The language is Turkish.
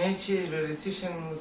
Nel resti scendono nel